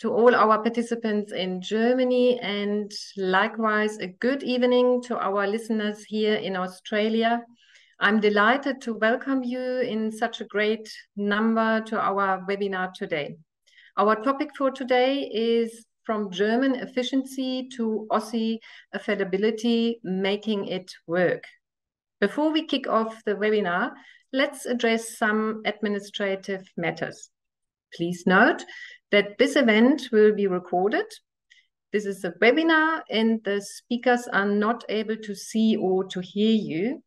to all our participants in Germany and likewise a good evening to our listeners here in Australia. I'm delighted to welcome you in such a great number to our webinar today. Our topic for today is from German efficiency to Aussie affability, making it work. Before we kick off the webinar, let's address some administrative matters. Please note that this event will be recorded. This is a webinar and the speakers are not able to see or to hear you.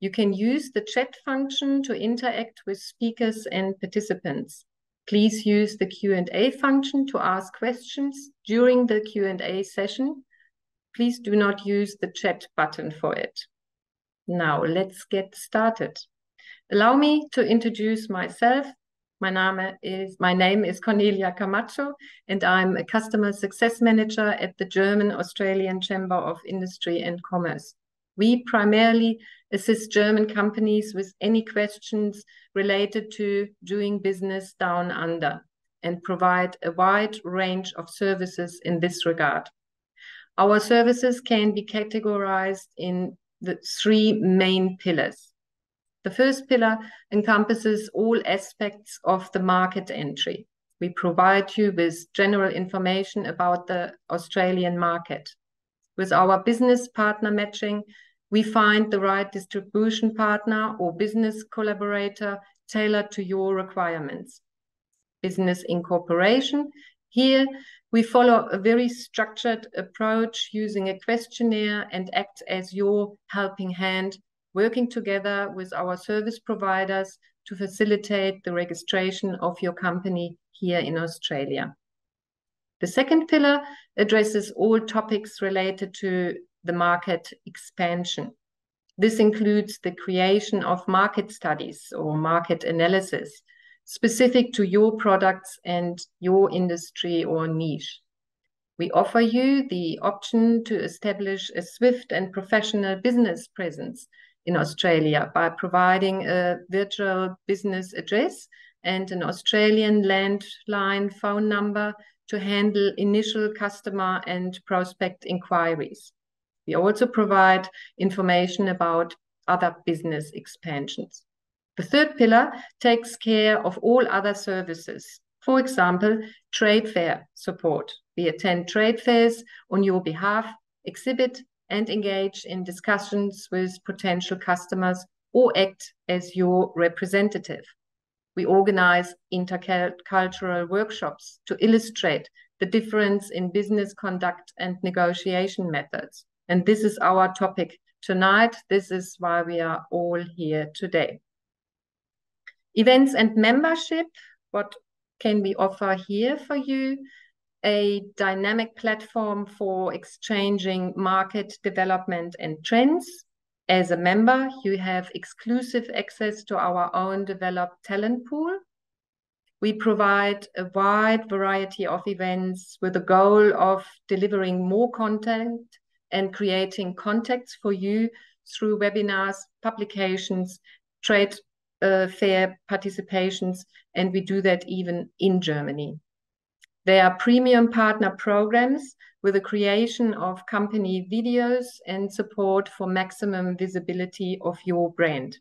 You can use the chat function to interact with speakers and participants. Please use the Q&A function to ask questions during the Q&A session. Please do not use the chat button for it. Now let's get started. Allow me to introduce myself. My name is my name is Cornelia Camacho, and I'm a customer success manager at the German Australian Chamber of Industry and Commerce. We primarily assist German companies with any questions related to doing business down under and provide a wide range of services in this regard. Our services can be categorized in the three main pillars. The first pillar encompasses all aspects of the market entry. We provide you with general information about the Australian market. With our business partner matching, we find the right distribution partner or business collaborator tailored to your requirements. Business incorporation. Here, we follow a very structured approach using a questionnaire and act as your helping hand, working together with our service providers to facilitate the registration of your company here in Australia. The second pillar addresses all topics related to the market expansion. This includes the creation of market studies or market analysis specific to your products and your industry or niche. We offer you the option to establish a swift and professional business presence in Australia by providing a virtual business address and an Australian landline phone number to handle initial customer and prospect inquiries. We also provide information about other business expansions. The third pillar takes care of all other services. For example, trade fair support. We attend trade fairs on your behalf, exhibit and engage in discussions with potential customers or act as your representative. We organize intercultural workshops to illustrate the difference in business conduct and negotiation methods. And this is our topic tonight. This is why we are all here today. Events and membership, what can we offer here for you? A dynamic platform for exchanging market development and trends. As a member, you have exclusive access to our own developed talent pool. We provide a wide variety of events with the goal of delivering more content and creating contacts for you through webinars, publications, trade uh, fair participations, and we do that even in Germany. There are premium partner programs with the creation of company videos and support for maximum visibility of your brand.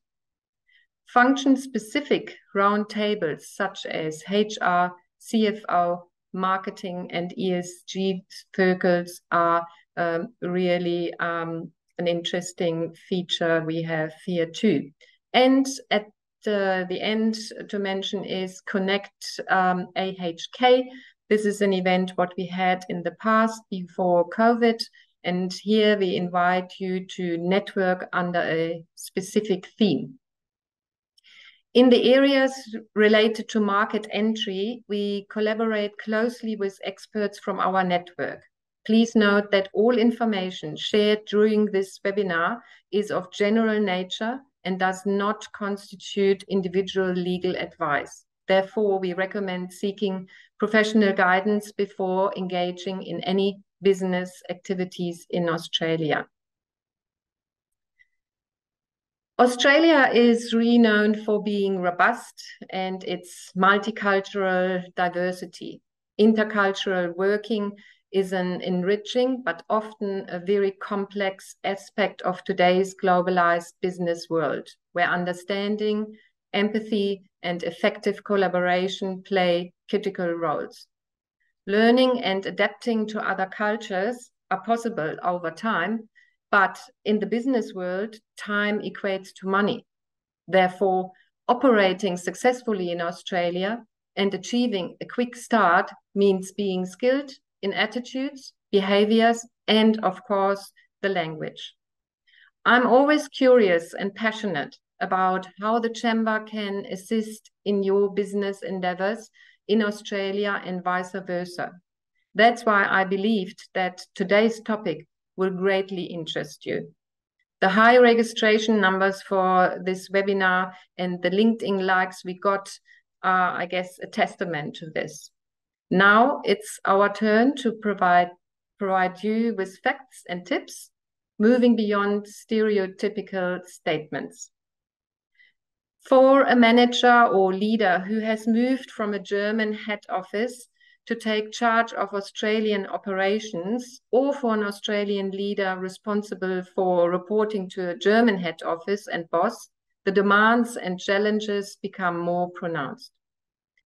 Function specific roundtables such as HR, CFO, marketing, and ESG circles are um, really um, an interesting feature we have here too. And at uh, the end to mention is Connect um, AHK. This is an event what we had in the past before COVID. And here we invite you to network under a specific theme. In the areas related to market entry, we collaborate closely with experts from our network. Please note that all information shared during this webinar is of general nature and does not constitute individual legal advice. Therefore, we recommend seeking professional guidance before engaging in any business activities in Australia. Australia is renowned for being robust and its multicultural diversity. Intercultural working is an enriching but often a very complex aspect of today's globalized business world, where understanding, empathy, and effective collaboration play critical roles. Learning and adapting to other cultures are possible over time, but in the business world, time equates to money. Therefore, operating successfully in Australia and achieving a quick start means being skilled in attitudes, behaviors, and of course, the language. I'm always curious and passionate about how the Chamber can assist in your business endeavors in Australia and vice versa. That's why I believed that today's topic will greatly interest you. The high registration numbers for this webinar and the LinkedIn likes we got are, I guess, a testament to this. Now it's our turn to provide, provide you with facts and tips, moving beyond stereotypical statements. For a manager or leader who has moved from a German head office to take charge of Australian operations, or for an Australian leader responsible for reporting to a German head office and boss, the demands and challenges become more pronounced.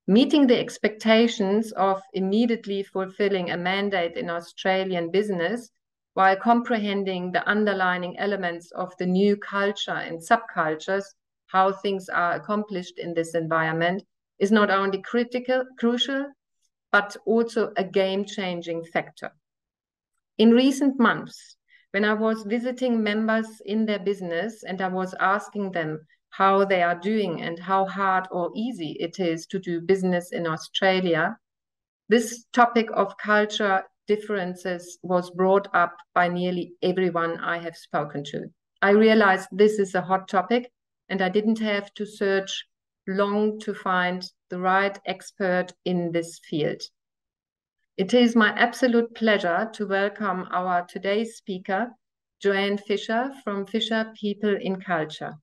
Meeting the expectations of immediately fulfilling a mandate in Australian business while comprehending the underlying elements of the new culture and subcultures how things are accomplished in this environment is not only critical, crucial, but also a game-changing factor. In recent months, when I was visiting members in their business and I was asking them how they are doing and how hard or easy it is to do business in Australia, this topic of culture differences was brought up by nearly everyone I have spoken to. I realized this is a hot topic and I didn't have to search long to find the right expert in this field. It is my absolute pleasure to welcome our today's speaker, Joanne Fisher from Fisher People in Culture.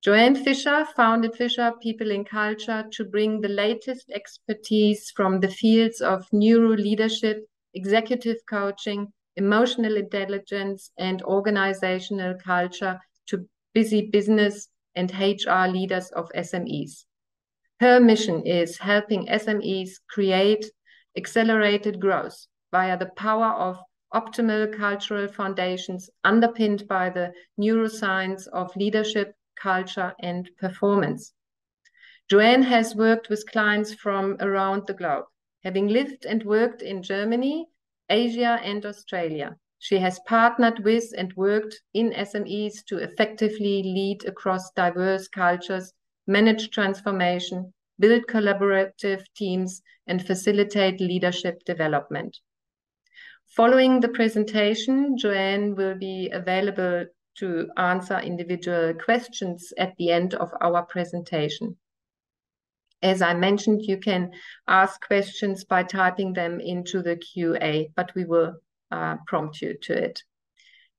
Joanne Fisher founded Fisher People in Culture to bring the latest expertise from the fields of neuro leadership, executive coaching, emotional intelligence, and organizational culture busy business and HR leaders of SMEs. Her mission is helping SMEs create accelerated growth via the power of optimal cultural foundations underpinned by the neuroscience of leadership, culture, and performance. Joanne has worked with clients from around the globe, having lived and worked in Germany, Asia, and Australia. She has partnered with and worked in SMEs to effectively lead across diverse cultures, manage transformation, build collaborative teams, and facilitate leadership development. Following the presentation, Joanne will be available to answer individual questions at the end of our presentation. As I mentioned, you can ask questions by typing them into the QA, but we will uh, prompt you to it.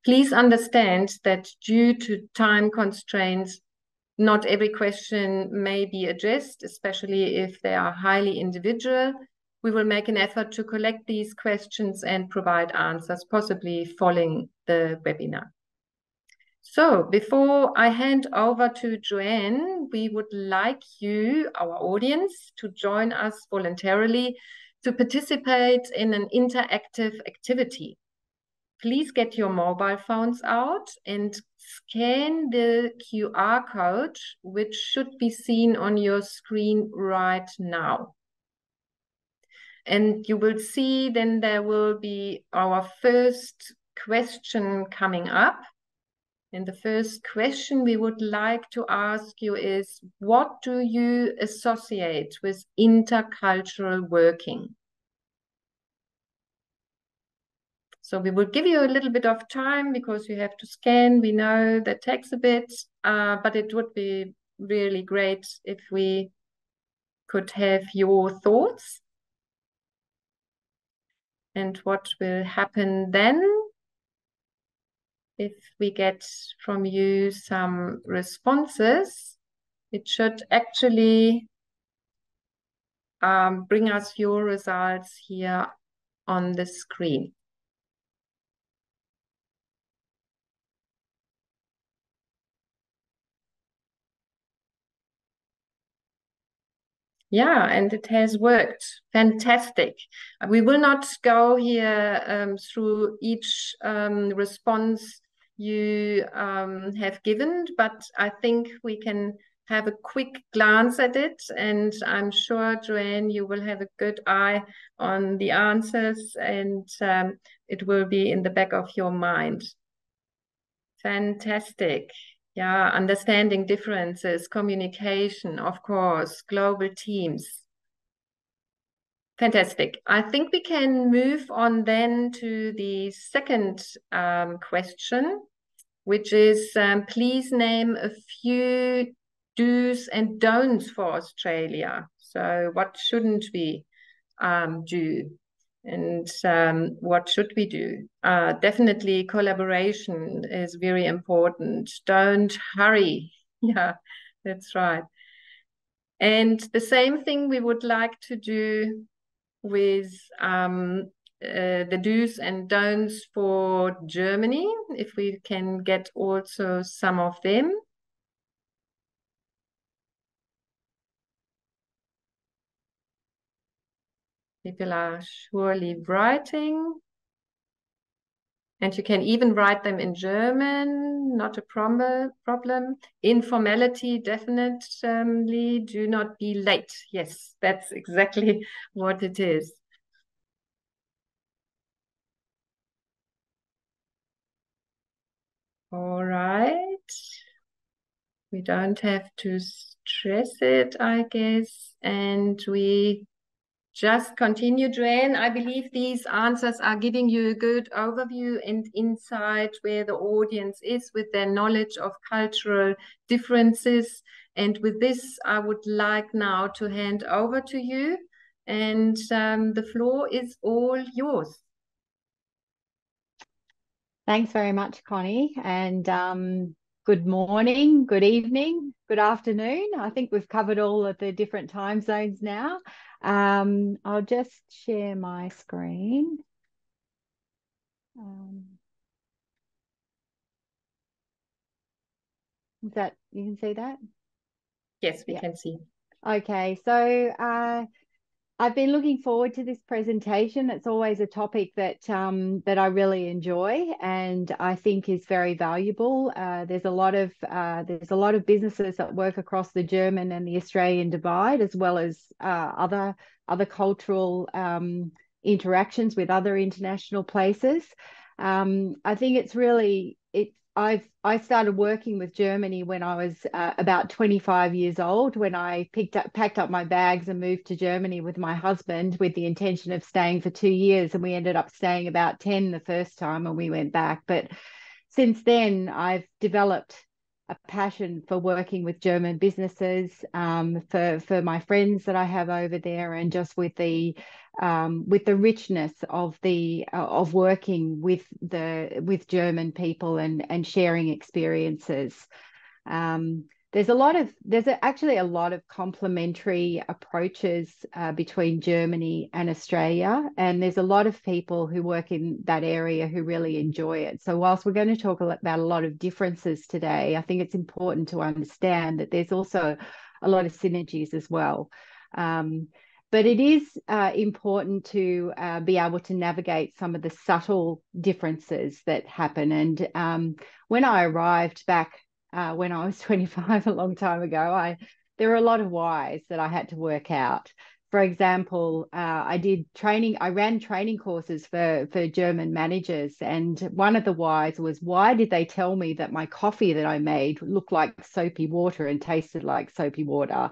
Please understand that due to time constraints, not every question may be addressed, especially if they are highly individual. We will make an effort to collect these questions and provide answers, possibly following the webinar. So before I hand over to Joanne, we would like you, our audience, to join us voluntarily to participate in an interactive activity. Please get your mobile phones out and scan the QR code, which should be seen on your screen right now. And you will see then there will be our first question coming up. And the first question we would like to ask you is what do you associate with intercultural working? So we will give you a little bit of time because you have to scan. We know that takes a bit, uh, but it would be really great if we could have your thoughts. And what will happen then? If we get from you some responses, it should actually um, bring us your results here on the screen. Yeah, and it has worked. Fantastic. We will not go here um, through each um, response you um, have given, but I think we can have a quick glance at it. And I'm sure, Joanne, you will have a good eye on the answers and um, it will be in the back of your mind. Fantastic. Yeah, understanding differences, communication, of course, global teams. Fantastic. I think we can move on then to the second um, question, which is um, please name a few do's and don'ts for Australia. So, what shouldn't we um, do? And um, what should we do? Uh, definitely, collaboration is very important. Don't hurry. Yeah, that's right. And the same thing we would like to do with um, uh, the do's and don'ts for Germany, if we can get also some of them. People are surely writing. And you can even write them in German, not a problem. problem. Informality, definitely. Do not be late. Yes, that's exactly what it is. All right. We don't have to stress it, I guess. And we just continue, Joanne. I believe these answers are giving you a good overview and insight where the audience is with their knowledge of cultural differences. And with this, I would like now to hand over to you. And um, the floor is all yours. Thanks very much, Connie. And um, good morning, good evening, good afternoon. I think we've covered all of the different time zones now. Um, I'll just share my screen. Um, is that, you can see that? Yes, we yeah. can see. Okay, so uh, I've been looking forward to this presentation. It's always a topic that um, that I really enjoy and I think is very valuable. Uh, there's a lot of uh, there's a lot of businesses that work across the German and the Australian divide, as well as uh, other other cultural um, interactions with other international places. Um, I think it's really it I've I started working with Germany when I was uh, about 25 years old when I picked up packed up my bags and moved to Germany with my husband with the intention of staying for 2 years and we ended up staying about 10 the first time and we went back. But since then I've developed a passion for working with German businesses, um, for for my friends that I have over there, and just with the um, with the richness of the uh, of working with the with German people and and sharing experiences. Um, there's a lot of there's actually a lot of complementary approaches uh, between Germany and Australia, and there's a lot of people who work in that area who really enjoy it. So whilst we're going to talk about a lot of differences today, I think it's important to understand that there's also a lot of synergies as well. Um, but it is uh, important to uh, be able to navigate some of the subtle differences that happen. And um, when I arrived back uh, when I was 25, a long time ago, I there were a lot of whys that I had to work out. For example, uh, I did training. I ran training courses for for German managers, and one of the whys was why did they tell me that my coffee that I made looked like soapy water and tasted like soapy water?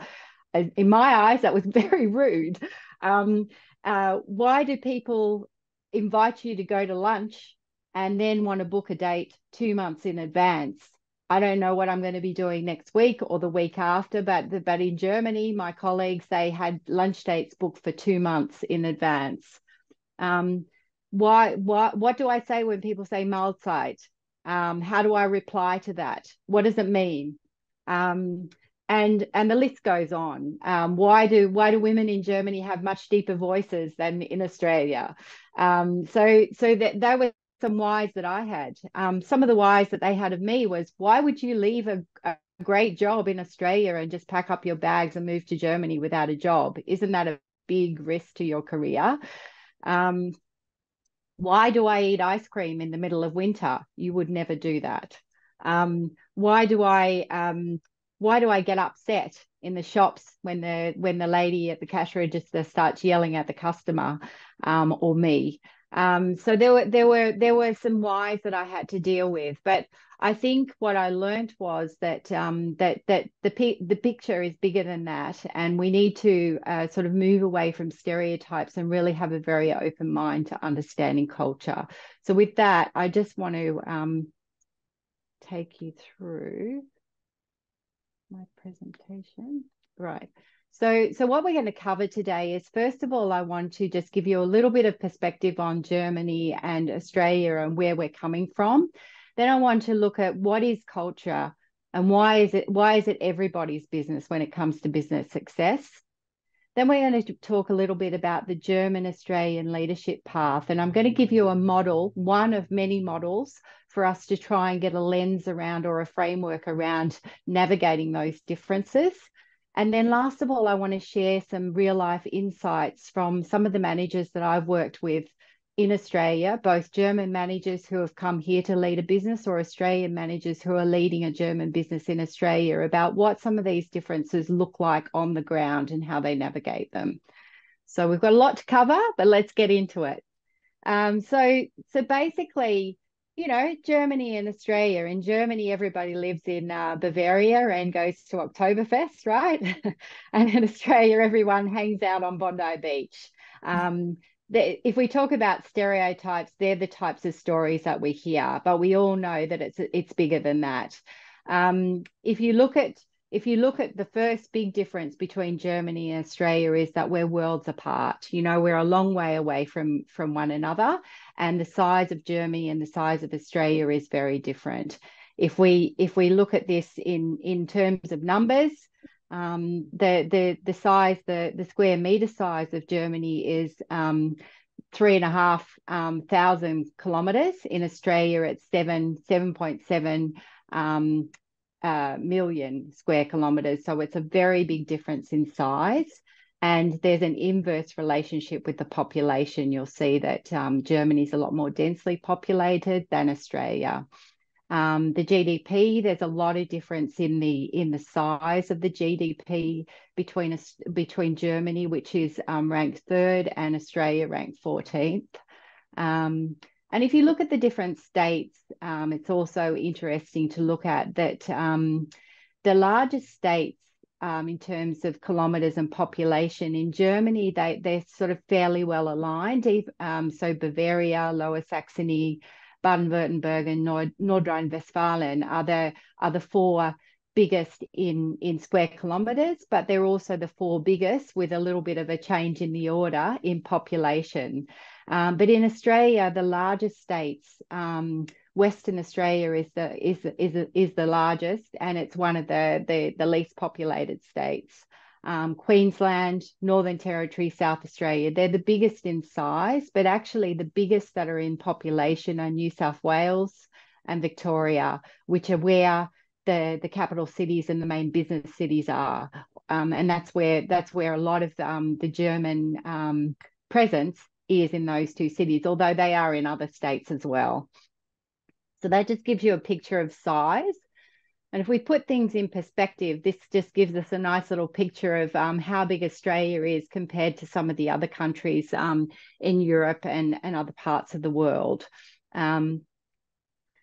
In my eyes, that was very rude. Um, uh, why do people invite you to go to lunch and then want to book a date two months in advance? I don't know what I'm going to be doing next week or the week after, but but in Germany, my colleagues they had lunch dates booked for two months in advance. Um, why what do I say when people say Mahlzeit? Um, how do I reply to that? What does it mean? Um, and and the list goes on. Um, why do why do women in Germany have much deeper voices than in Australia? Um, so so that they were some whys that I had. Um, some of the whys that they had of me was why would you leave a, a great job in Australia and just pack up your bags and move to Germany without a job? Isn't that a big risk to your career? Um, why do I eat ice cream in the middle of winter? You would never do that. Um, why do I um, why do I get upset in the shops when the when the lady at the cash register starts yelling at the customer um, or me? Um, so there were there were there were some whys that I had to deal with, but I think what I learned was that um, that that the the picture is bigger than that, and we need to uh, sort of move away from stereotypes and really have a very open mind to understanding culture. So with that, I just want to um, take you through my presentation. Right. So, so what we're going to cover today is first of all, I want to just give you a little bit of perspective on Germany and Australia and where we're coming from. Then I want to look at what is culture and why is it why is it everybody's business when it comes to business success. Then we're going to talk a little bit about the German Australian leadership path. And I'm going to give you a model, one of many models for us to try and get a lens around or a framework around navigating those differences. And then, last of all, I want to share some real life insights from some of the managers that I've worked with in Australia, both German managers who have come here to lead a business or Australian managers who are leading a German business in Australia about what some of these differences look like on the ground and how they navigate them. So we've got a lot to cover, but let's get into it. Um, so, so basically, you know, Germany and Australia. In Germany, everybody lives in uh, Bavaria and goes to Oktoberfest, right? and in Australia, everyone hangs out on Bondi Beach. Um, if we talk about stereotypes, they're the types of stories that we hear, but we all know that it's it's bigger than that. Um, if you look at if you look at the first big difference between Germany and Australia is that we're worlds apart. You know, we're a long way away from from one another, and the size of Germany and the size of Australia is very different. If we if we look at this in in terms of numbers, um, the the the size, the the square meter size of Germany is um, three and a half um, thousand kilometers. In Australia, it's seven seven point seven um, uh, million square kilometers. So it's a very big difference in size. And there's an inverse relationship with the population. You'll see that um, Germany is a lot more densely populated than Australia. Um, the GDP, there's a lot of difference in the in the size of the GDP between us between Germany, which is um, ranked third, and Australia ranked 14th. Um, and if you look at the different states, um, it's also interesting to look at that um, the largest states um, in terms of kilometres and population in Germany, they they're sort of fairly well aligned. so Bavaria, Lower Saxony, Baden-Württemberg and Nord- Nordrhein-Westfalen are the are the four biggest in in square kilometers, but they're also the four biggest with a little bit of a change in the order in population. Um, but in Australia, the largest states, um, Western Australia is the is is is the largest, and it's one of the the, the least populated states um, Queensland, Northern Territory, South Australia. They're the biggest in size, but actually the biggest that are in population are New South Wales and Victoria, which are where the, the capital cities and the main business cities are. Um, and that's where that's where a lot of um, the German um, presence is in those two cities, although they are in other states as well. So that just gives you a picture of size. And if we put things in perspective, this just gives us a nice little picture of um, how big Australia is compared to some of the other countries um, in Europe and, and other parts of the world. Um,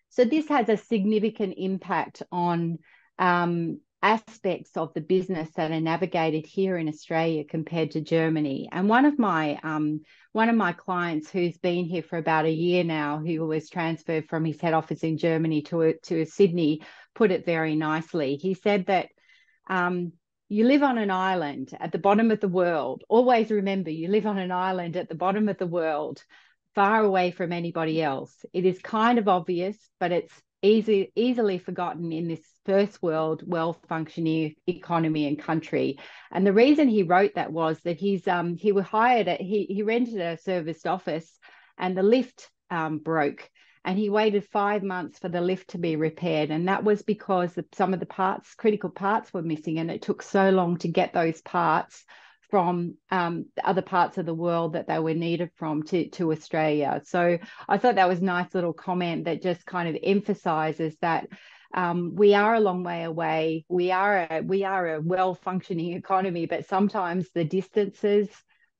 so this has a significant impact on um, aspects of the business that are navigated here in Australia compared to Germany. And one of my um, one of my clients who's been here for about a year now, who was transferred from his head office in Germany to to Sydney, put it very nicely. He said that um, you live on an island at the bottom of the world. Always remember, you live on an island at the bottom of the world, far away from anybody else. It is kind of obvious, but it's easy, easily forgotten in this first world, well functioning economy and country. And the reason he wrote that was that he's um, he was hired at, he he rented a serviced office and the lift um, broke and he waited five months for the lift to be repaired and that was because some of the parts critical parts were missing and it took so long to get those parts from um, other parts of the world that they were needed from to, to Australia. So I thought that was a nice little comment that just kind of emphasizes that um, we are a long way away. We are a, we are a well functioning economy, but sometimes the distances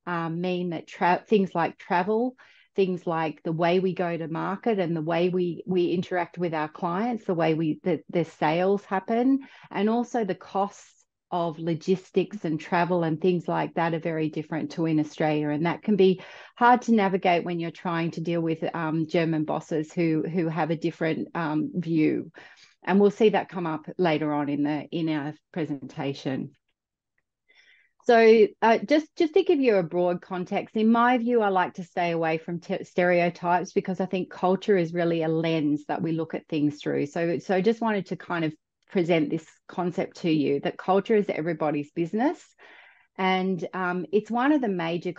um, mean that tra- things like travel, things like the way we go to market and the way we we interact with our clients, the way we the, the sales happen, and also the costs of logistics and travel and things like that are very different to in Australia, and that can be hard to navigate when you're trying to deal with um, German bosses who who have a different um, view, and we'll see that come up later on in the in our presentation. So, uh, just just to give you a broad context, in my view, I like to stay away from stereotypes because I think culture is really a lens that we look at things through. So, so I just wanted to kind of present this concept to you that culture is everybody's business. And um, it's one of the major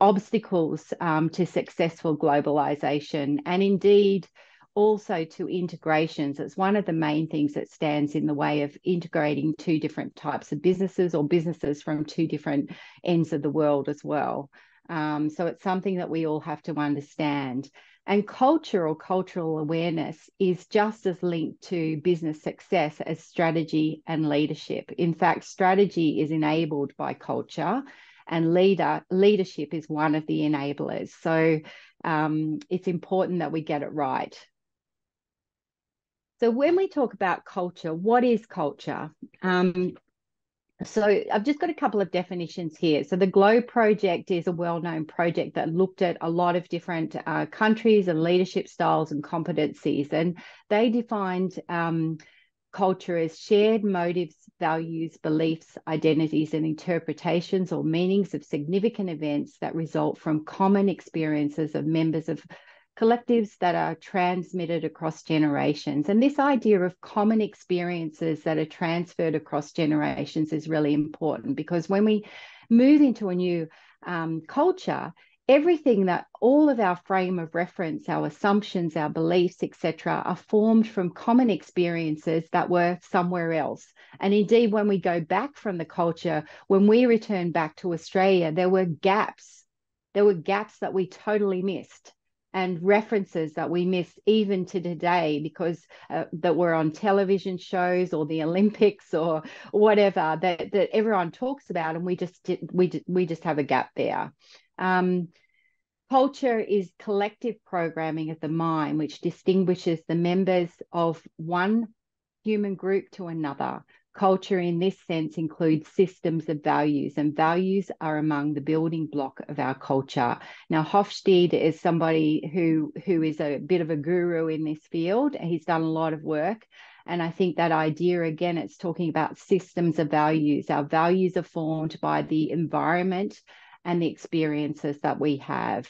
obstacles um, to successful globalization and indeed also to integrations. It's one of the main things that stands in the way of integrating two different types of businesses or businesses from two different ends of the world as well. Um, so it's something that we all have to understand. And culture or cultural awareness is just as linked to business success as strategy and leadership. In fact, strategy is enabled by culture, and leader leadership is one of the enablers. So um, it's important that we get it right. So when we talk about culture, what is culture? Um, so I've just got a couple of definitions here. So the GLOBE project is a well-known project that looked at a lot of different uh, countries and leadership styles and competencies, and they defined um, culture as shared motives, values, beliefs, identities, and interpretations or meanings of significant events that result from common experiences of members of collectives that are transmitted across generations. And this idea of common experiences that are transferred across generations is really important because when we move into a new um, culture, everything that all of our frame of reference, our assumptions, our beliefs, etc., are formed from common experiences that were somewhere else. And indeed, when we go back from the culture, when we return back to Australia, there were gaps. There were gaps that we totally missed and references that we miss even to today because uh, that were on television shows or the Olympics or whatever that, that everyone talks about and we just we we just have a gap there. Um, culture is collective programming of the mind which distinguishes the members of one human group to another Culture, in this sense, includes systems of values, and values are among the building block of our culture. Now, Hofstede is somebody who who is a bit of a guru in this field. He's done a lot of work. And I think that idea, again, it's talking about systems of values. Our values are formed by the environment and the experiences that we have.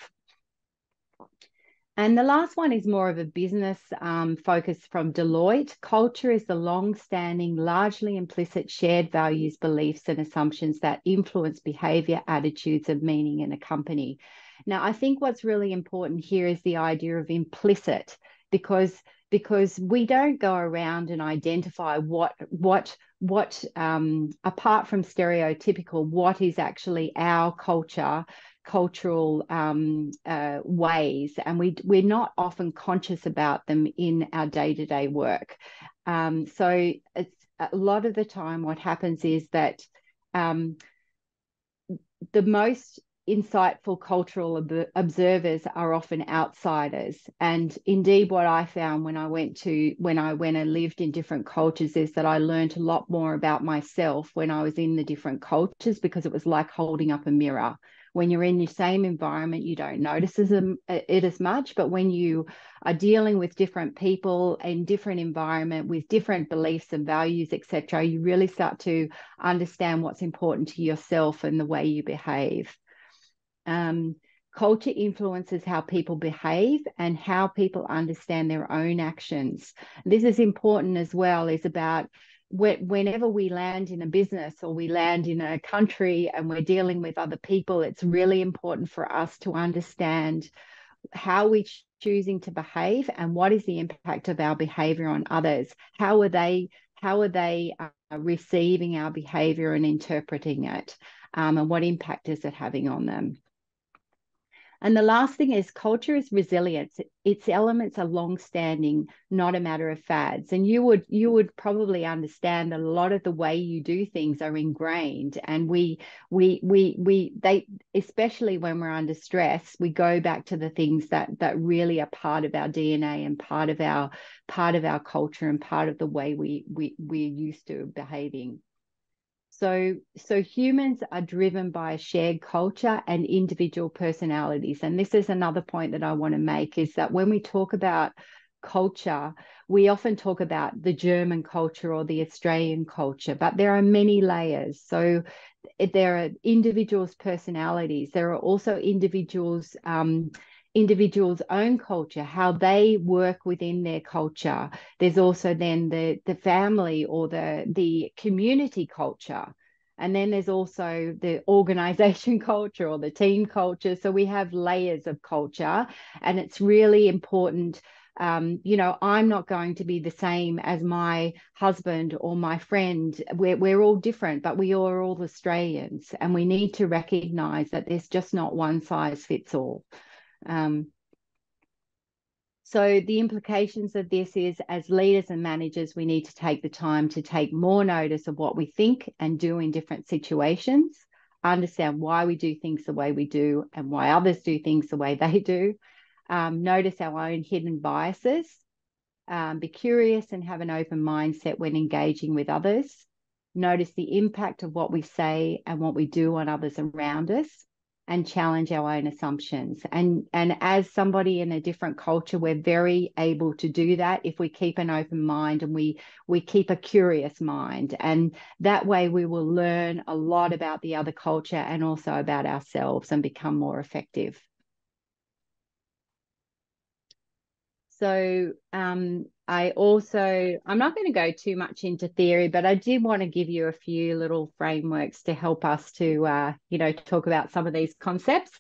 And the last one is more of a business um, focus from Deloitte. Culture is the long standing, largely implicit shared values, beliefs, and assumptions that influence behavior, attitudes, and meaning in a company. Now, I think what's really important here is the idea of implicit because because we don't go around and identify what what what um, apart from stereotypical what is actually our culture cultural um, uh, ways, and we we're not often conscious about them in our day to day work. Um, so it's a lot of the time what happens is that um, the most insightful cultural ob- observers are often outsiders and indeed what i found when i went to when i went and lived in different cultures is that i learned a lot more about myself when i was in the different cultures because it was like holding up a mirror when you're in your same environment, you don't notice as a, it as much. But when you are dealing with different people in different environment with different beliefs and values, etc., you really start to understand what's important to yourself and the way you behave. Um, culture influences how people behave and how people understand their own actions. This is important as well, is about whenever we land in a business or we land in a country and we're dealing with other people, it's really important for us to understand how we're choosing to behave and what is the impact of our behavior on others. How are they? How are they uh, receiving our behavior and interpreting it? Um, and what impact is it having on them? And the last thing is culture is resilience. Its elements are long-standing, not a matter of fads. And you would you would probably understand that a lot of the way you do things are ingrained. And we we we we they especially when we're under stress, we go back to the things that that really are part of our DNA and part of our part of our culture and part of the way we we we're used to behaving. So, so humans are driven by a shared culture and individual personalities. And this is another point that I want to make is that when we talk about culture, we often talk about the German culture or the Australian culture, but there are many layers. So there are individuals' personalities. There are also individuals' um, individual's own culture, how they work within their culture. There's also then the the family or the the community culture. And then there's also the organization culture or the team culture. So we have layers of culture, and it's really important. Um, you know, I'm not going to be the same as my husband or my friend. We're, we're all different, but we are all Australians, and we need to recognize that there's just not one size fits all. Um, so the implications of this is as leaders and managers, we need to take the time to take more notice of what we think and do in different situations, understand why we do things the way we do and why others do things the way they do. Um, notice our own hidden biases. Um, be curious and have an open mindset when engaging with others. Notice the impact of what we say and what we do on others around us and challenge our own assumptions. And, and as somebody in a different culture, we're very able to do that if we keep an open mind and we, we keep a curious mind. And that way we will learn a lot about the other culture and also about ourselves and become more effective. So um, I also, I'm not going to go too much into theory, but I did want to give you a few little frameworks to help us to, uh, you know, talk about some of these concepts.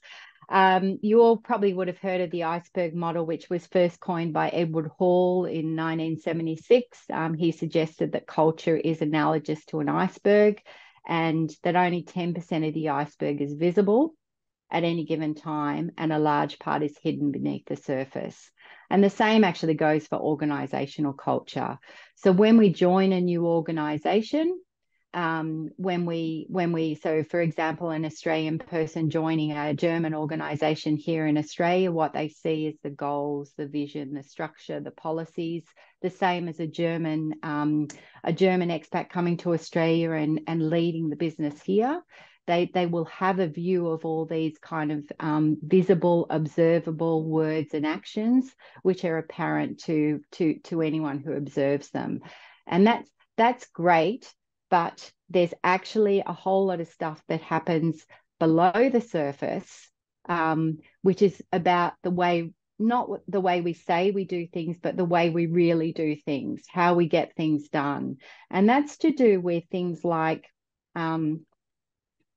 Um, you all probably would have heard of the iceberg model, which was first coined by Edward Hall in 1976. Um, he suggested that culture is analogous to an iceberg and that only 10% of the iceberg is visible at any given time, and a large part is hidden beneath the surface. And the same actually goes for organizational culture. So when we join a new organization, um, when we when we so for example an australian person joining a german organization here in australia what they see is the goals the vision the structure the policies the same as a german um, a german expat coming to australia and and leading the business here they they will have a view of all these kind of um, visible, observable words and actions, which are apparent to to to anyone who observes them, and that's that's great. But there's actually a whole lot of stuff that happens below the surface, um, which is about the way not the way we say we do things, but the way we really do things, how we get things done. And that's to do with things like um,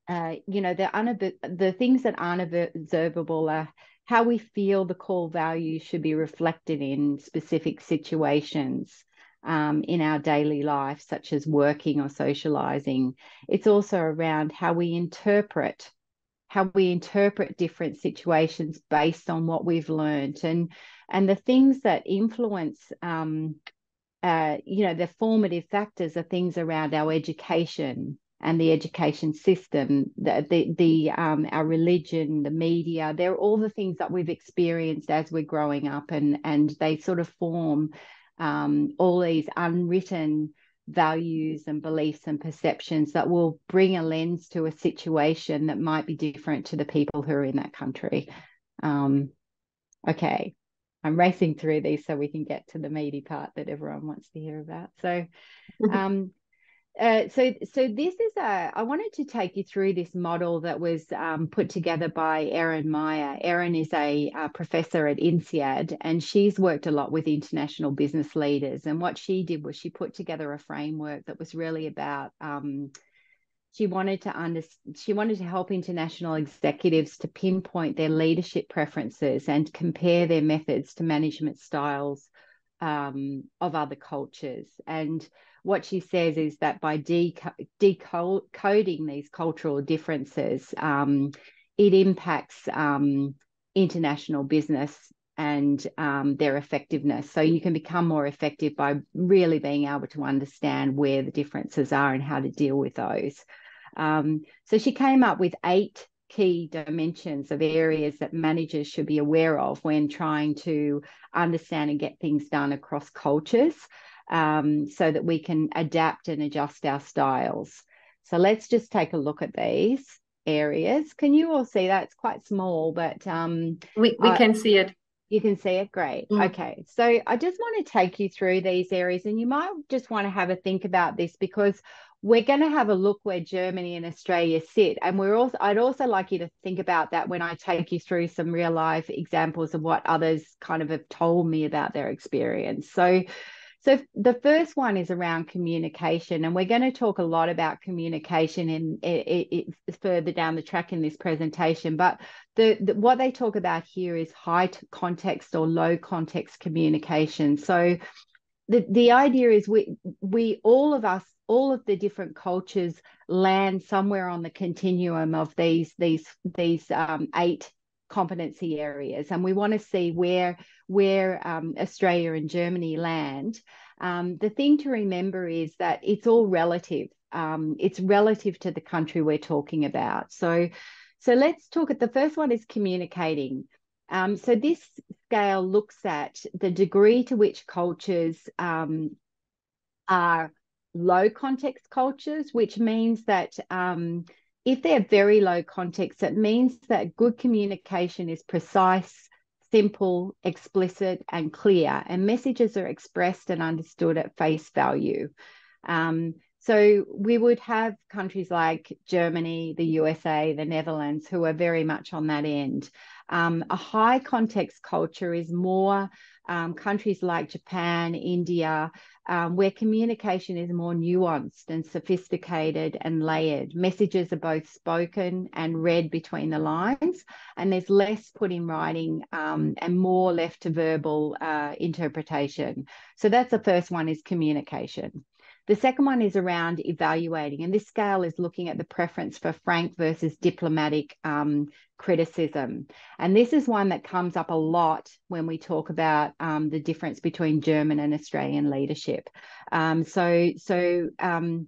uh, you know, the, unab- the things that aren't observable are how we feel the core values should be reflected in specific situations um, in our daily life, such as working or socializing. It's also around how we interpret how we interpret different situations based on what we've learned and and the things that influence um, uh, you know the formative factors are things around our education and the education system, the the, the um, our religion, the media, they're all the things that we've experienced as we're growing up, and and they sort of form um, all these unwritten values and beliefs and perceptions that will bring a lens to a situation that might be different to the people who are in that country. Um, okay, I'm racing through these so we can get to the meaty part that everyone wants to hear about. So, um, Uh, so, so this is a. I wanted to take you through this model that was um, put together by Erin Meyer. Erin is a, a, professor at INSEAD, and she's worked a lot with international business leaders. And what she did was she put together a framework that was really about. Um, she wanted to under, she wanted to help international executives to pinpoint their leadership preferences and compare their methods to management styles um, of other cultures and what she says is that by decoding these cultural differences, um, it impacts um, international business and um, their effectiveness. So you can become more effective by really being able to understand where the differences are and how to deal with those. Um, so she came up with eight key dimensions of areas that managers should be aware of when trying to understand and get things done across cultures um, so that we can adapt and adjust our styles. So let's just take a look at these areas. Can you all see that? It's quite small, but um, we, we can see it. You can see it. Great. Mm. Okay. So I just want to take you through these areas, and you might just want to have a think about this because we're going to have a look where Germany and Australia sit. And we're also, I'd also like you to think about that when I take you through some real life examples of what others kind of have told me about their experience. So, so the first one is around communication, and we're going to talk a lot about communication in, in further down the track in this presentation. But the, the, what they talk about here is high context or low context communication. So the the idea is we we all of us all of the different cultures land somewhere on the continuum of these these these um, eight competency areas, and we want to see where where um, Australia and Germany land. Um, the thing to remember is that it's all relative. Um, it's relative to the country we're talking about. So, so let's talk at the first one is communicating. Um, so this scale looks at the degree to which cultures um, are low context cultures, which means that um, if they're very low context, it means that good communication is precise, simple, explicit, and clear, and messages are expressed and understood at face value. Um, so we would have countries like Germany, the USA, the Netherlands, who are very much on that end. Um, a high context culture is more um, countries like Japan, India, um, where communication is more nuanced and sophisticated and layered. Messages are both spoken and read between the lines, and there's less put in writing um, and more left to verbal uh, interpretation. So that's the first one is communication. The second one is around evaluating, and this scale is looking at the preference for frank versus diplomatic um, criticism. And this is one that comes up a lot when we talk about um, the difference between German and Australian leadership. Um, so, so um,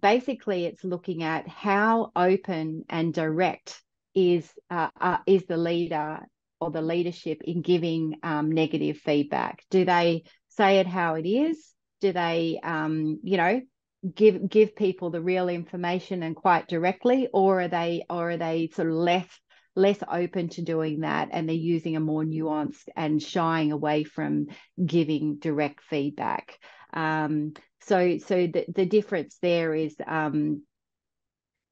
basically, it's looking at how open and direct is uh, uh, is the leader or the leadership in giving um, negative feedback. Do they say it how it is? Do they um, you know give give people the real information and quite directly or are they or are they sort of less less open to doing that and they're using a more nuanced and shying away from giving direct feedback um, so so the, the difference there is um,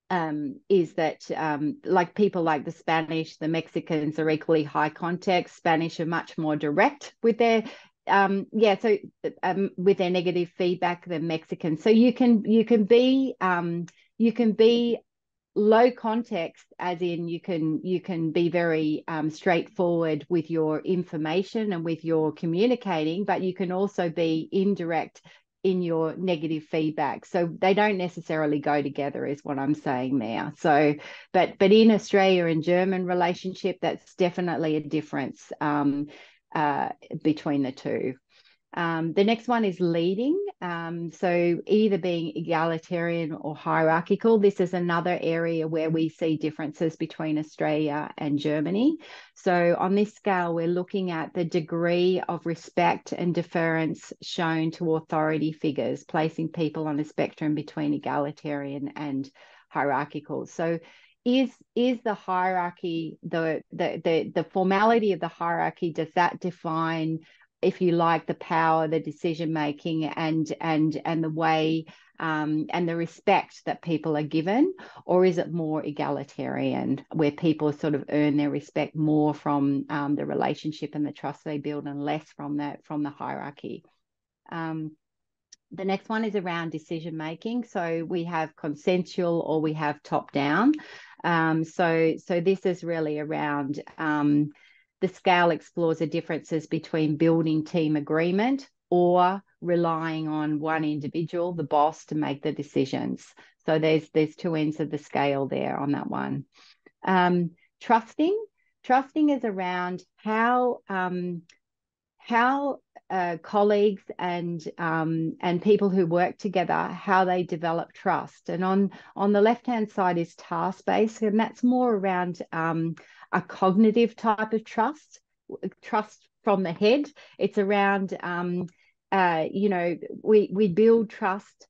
um, is that um, like people like the Spanish, the Mexicans are equally high context. Spanish are much more direct with their um, yeah, so um, with their negative feedback, the Mexicans. So you can you can be um, you can be low context, as in you can you can be very um, straightforward with your information and with your communicating, but you can also be indirect in your negative feedback. So they don't necessarily go together is what i'm saying there. So but but in australia and german relationship that's definitely a difference. Um, uh, between the two. Um, the next one is leading. Um, so either being egalitarian or hierarchical. This is another area where we see differences between Australia and Germany. So on this scale, we're looking at the degree of respect and deference shown to authority figures, placing people on a spectrum between egalitarian and hierarchical. So is is the hierarchy the, the the the formality of the hierarchy does that define if you like the power the decision making and and and the way um, and the respect that people are given, or is it more egalitarian, where people sort of earn their respect more from um, the relationship and the trust they build, and less from that from the hierarchy? Um, the next one is around decision making. So we have consensual or we have top down. Um, so so this is really around um, the scale explores the differences between building team agreement or relying on one individual, the boss, to make the decisions. So there's there's two ends of the scale there on that one. Um, trusting, trusting is around how um, how uh, colleagues and um, and people who work together how they develop trust. And on on the left hand side is task based, and that's more around um, a cognitive type of trust, trust from the head. It's around um, uh, you know, we we build trust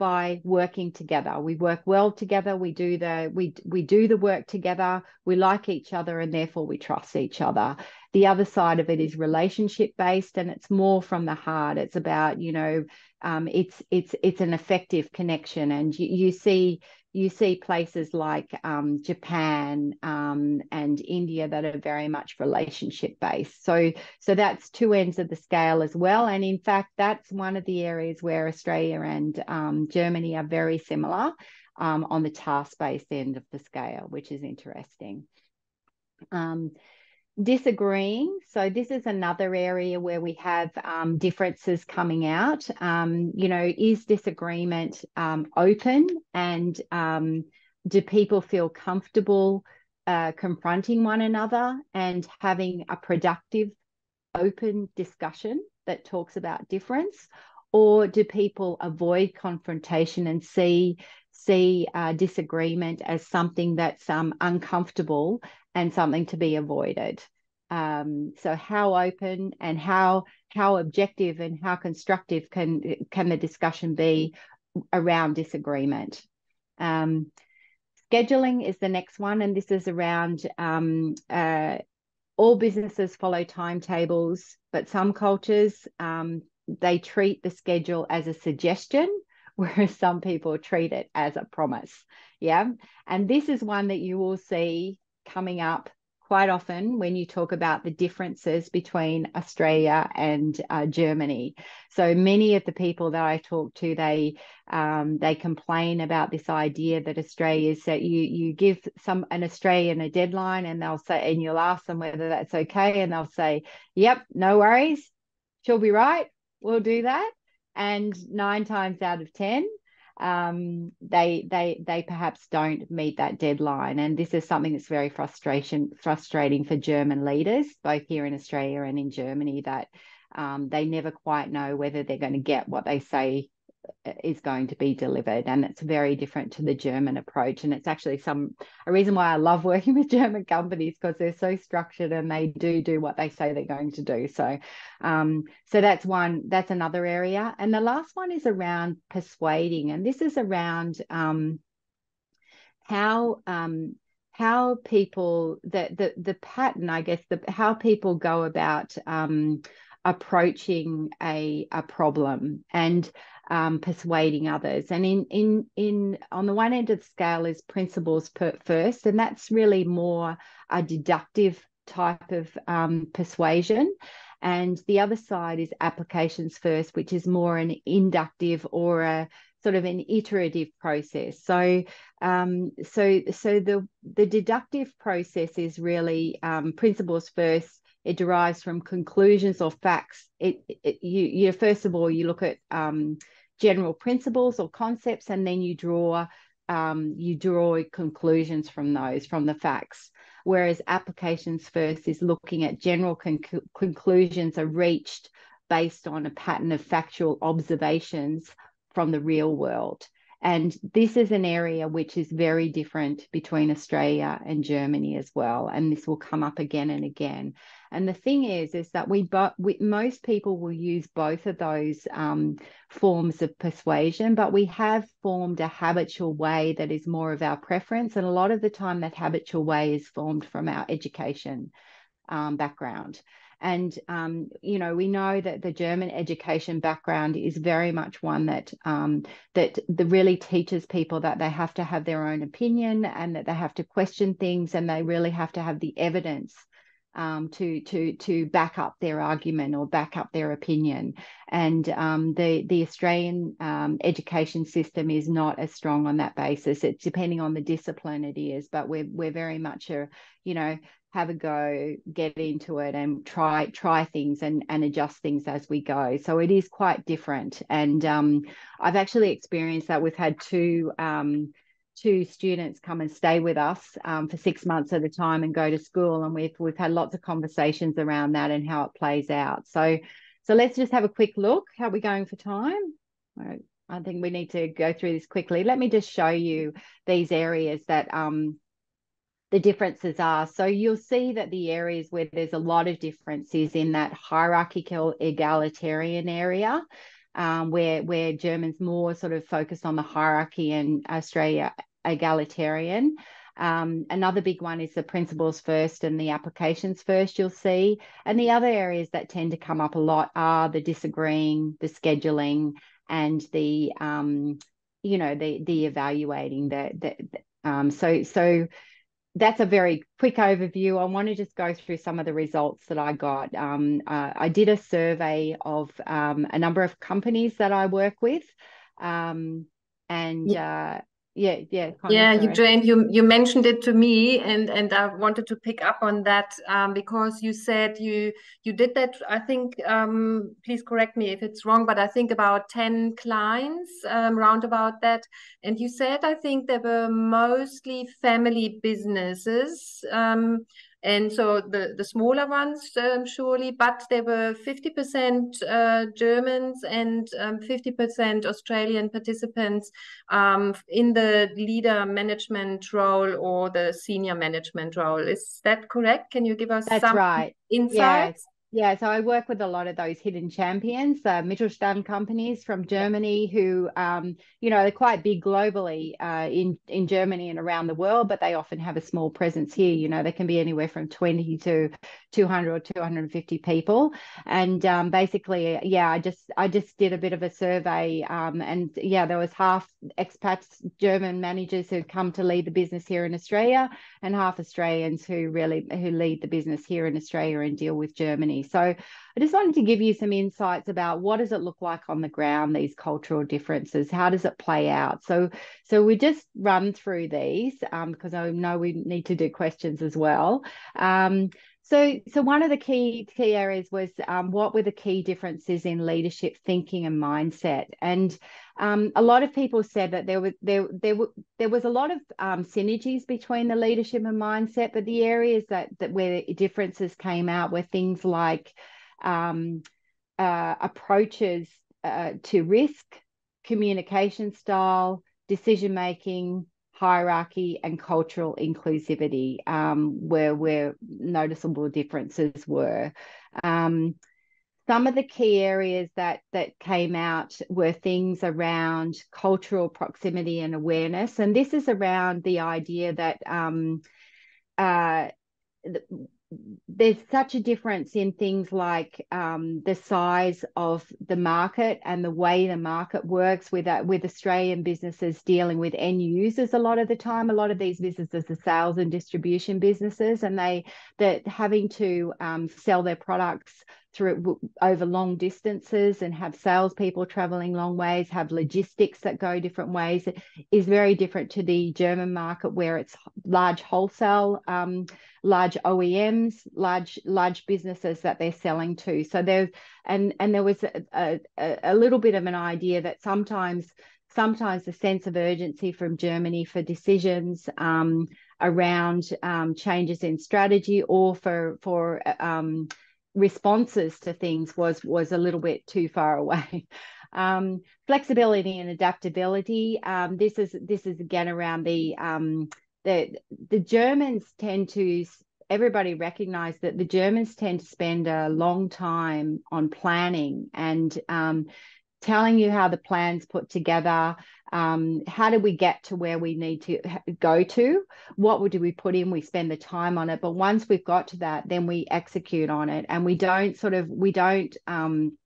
by working together. We work well together. We do the we we do the work together. We like each other, and therefore we trust each other. The other side of it is relationship based, and it's more from the heart. It's about you know, um, it's it's it's an affective connection, and you, you see you see places like um, Japan um, and India that are very much relationship based. So, so that's two ends of the scale as well. And in fact, that's one of the areas where Australia and um, Germany are very similar um, on the task based end of the scale, which is interesting. Disagreeing. So this is another area where we have um, differences coming out. Um, you know, is disagreement um, open, and um, do people feel comfortable uh, confronting one another and having a productive, open discussion that talks about difference, or do people avoid confrontation and see see uh, disagreement as something that's um, uncomfortable and something to be avoided. Um, so how open and how how objective and how constructive can can the discussion be around disagreement? Um, scheduling is the next one, and this is around um, uh, all businesses follow timetables, but some cultures um, they treat the schedule as a suggestion whereas some people treat it as a promise. Yeah. And this is one that you will see coming up quite often when you talk about the differences between Australia and uh, Germany. So many of the people that I talk to, they um, they complain about this idea that Australia is that you you give some an Australian a deadline and they'll say and you'll ask them whether that's okay and they'll say, "Yep, no worries, she'll be right, we'll do that." And nine times out of ten, um, they they they perhaps don't meet that deadline. And this is something that's very frustration frustrating for German leaders, both here in Australia and in Germany, that um, they never quite know whether they're going to get what they say is going to be delivered and it's very different to the german approach. And it's actually some a reason why i love working with german companies because they're so structured and they do do what they say they're going to do. So um so that's one that's another area. And the last one is around persuading and this is around um how um how people the the the pattern i guess the how people go about um approaching a a problem. And um, persuading others. And in in in on the one end of the scale is principles per, first, and that's really more a deductive type of um, persuasion. And the other side is applications first, which is more an inductive or a sort of an iterative process. So, um, so, so the the deductive process is really um, principles first. It derives from conclusions or facts. It, it you, you first of all you look at um, general principles or concepts, and then you draw um, you draw conclusions from those from the facts. Whereas applications first is looking at general conc- conclusions are reached based on a pattern of factual observations from the real world. And this is an area which is very different between Australia and Germany as well. And this will come up again and again. And the thing is, is that we, but we, most people will use both of those um, forms of persuasion, but we have formed a habitual way that is more of our preference. And a lot of the time, that habitual way is formed from our education. um, background. And um, you know, we know that the German education background is very much one that um, that the really teaches people that they have to have their own opinion and that they have to question things and they really have to have the evidence um, to to to back up their argument or back up their opinion. And um, the the Australian um, education system is not as strong on that basis. It's depending on the discipline it is, but we're we're very much a you know have a go, get into it, and try try things and and adjust things as we go. So it is quite different. And um, I've actually experienced that. We've had two um, two students come and stay with us um, for six months at a time and go to school, and we've we've had lots of conversations around that and how it plays out. So so let's just have a quick look. How are we going for time? I think we need to go through this quickly. Let me just show you these areas that um, the differences are. So you'll see that the areas where there's a lot of differences in that hierarchical egalitarian area, um, where where Germans more sort of focus on the hierarchy and Australia egalitarian. Um, another big one is the principles first and the applications first, you'll see. And the other areas that tend to come up a lot are the disagreeing, the scheduling, and the um, you know the the evaluating the, the um, so so that's a very quick overview. I want to just go through some of the results that I got. Um, uh, I did a survey of um, a number of companies that I work with. Um, and uh, yeah yeah yeah you Jane you you mentioned it to me and and I wanted to pick up on that um, because you said you you did that I think um, please correct me if it's wrong but I think about 10 clients um, round about that. And you said I think they were mostly family businesses um, and so the, the smaller ones, um, surely, but there were 50% uh, Germans and um, 50% Australian participants um, in the leader management role or the senior management role. Is that correct? Can you give us That's some right. insights? Yeah, so I work with a lot of those hidden champions, uh, Mittelstand companies from Germany, who, um, you know, they're quite big globally uh, in in Germany and around the world, but they often have a small presence here. You know, they can be anywhere from twenty to two hundred or two hundred and fifty people. And um, basically, yeah, I just I just did a bit of a survey, um, and yeah, there was half expats, German managers who come to lead the business here in Australia, and half Australians who really who lead the business here in Australia and deal with Germany. So I just wanted to give you some insights about what does it look like on the ground, these cultural differences, how does it play out? So so we just run through these um, because I know we need to do questions as well. Um, so, so one of the key key areas was um, what were the key differences in leadership thinking and mindset, and um, a lot of people said that there was there there there was a lot of um, synergies between the leadership and mindset, but the areas that that where differences came out were things like um, uh, approaches uh, to risk, communication style, decision making, hierarchy and cultural inclusivity um, where where noticeable differences were. Um, some of the key areas that that came out were things around cultural proximity and awareness, and this is around the idea that um, uh, there's such a difference in things like um, the size of the market and the way the market works with uh, with Australian businesses dealing with end users a lot of the time. A lot of these businesses are sales and distribution businesses, and they that having to um, sell their products through over long distances and have salespeople traveling long ways, have logistics that go different ways it is very different to the German market where it's large wholesale, um, large OEMs, large large businesses that they're selling to. So there's and and there was a, a, a little bit of an idea that sometimes sometimes the sense of urgency from Germany for decisions um, around um, changes in strategy or for for um, responses to things was was a little bit too far away. Um, flexibility and adaptability. Um, this is this is again around the um, the the Germans tend to everybody recognize that the Germans tend to spend a long time on planning and um, telling you how the plan's put together. Um, how do we get to where we need to go to? What do we put in? We spend the time on it, but once we've got to that, then we execute on it, and we don't sort of we don't um,